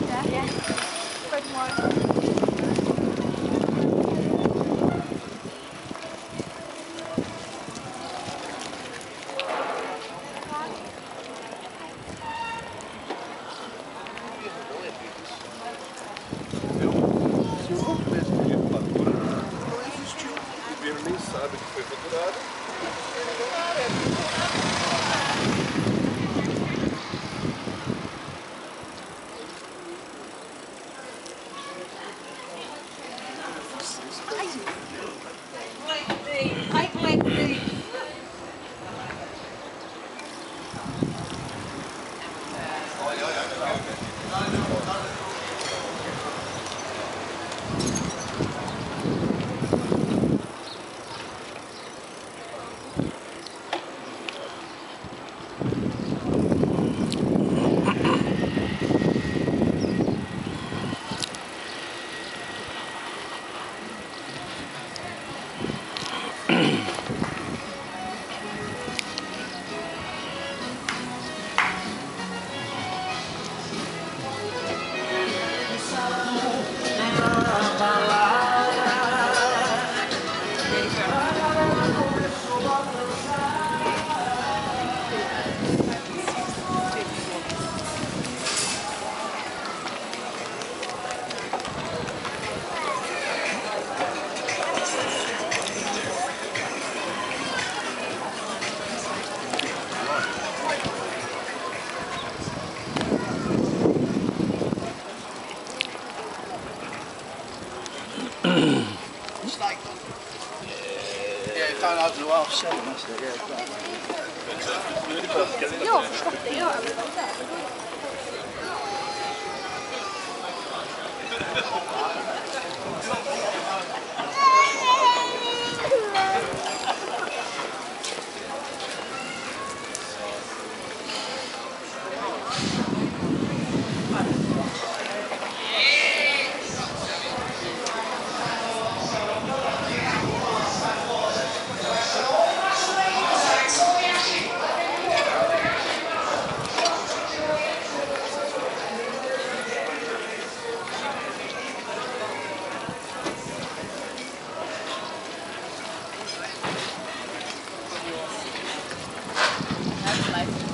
Yeah. yeah. easy. Jag kan aldrig vara själv nästan. Det är klart. Jag har That's life.